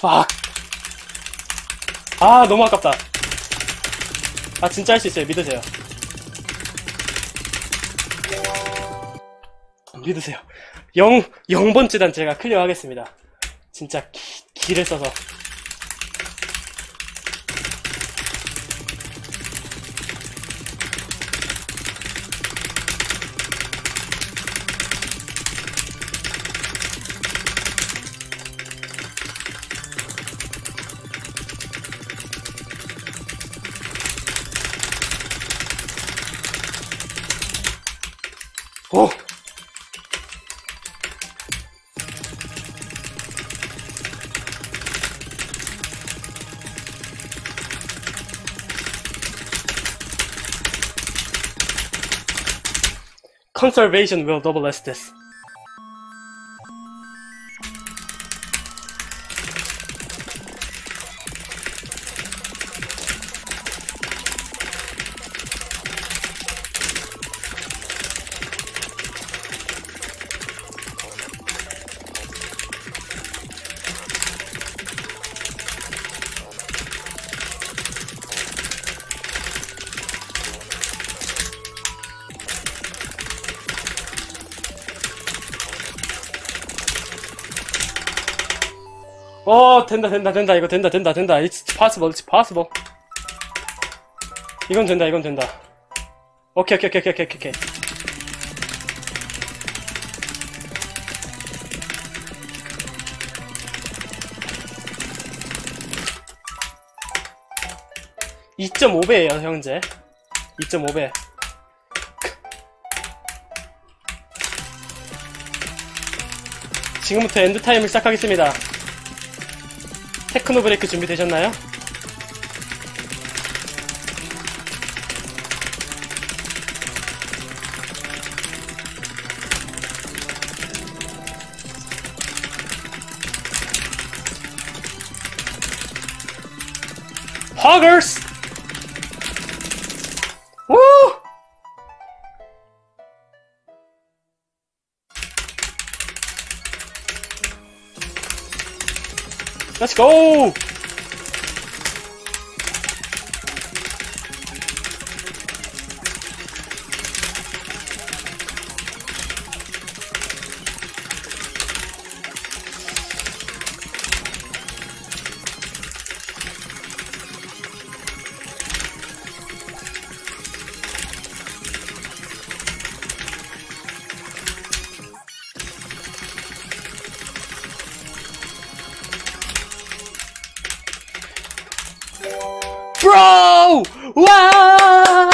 fuck. 아, 너무 아깝다. 아, 진짜 할 수 있어요. 믿으세요. 믿으세요. 0, 0번째 단 제가 클리어 하겠습니다. 진짜 기, 기를 써서. 오! Conservation will double as this. 어, 된다, 된다, 된다. 이거 된다, 된다, 된다. It's possible, it's possible. 이건 된다, 이건 된다. 오케이, 오케이, 오케이, 오케이, 오케이, 오케이. (2.5배예요) 형제 (2.5배) 지금부터 엔드타임을 시작하겠습니다 테크노 브레이크 준비되셨나요? Hoggers! Let's go! Bro! Wow!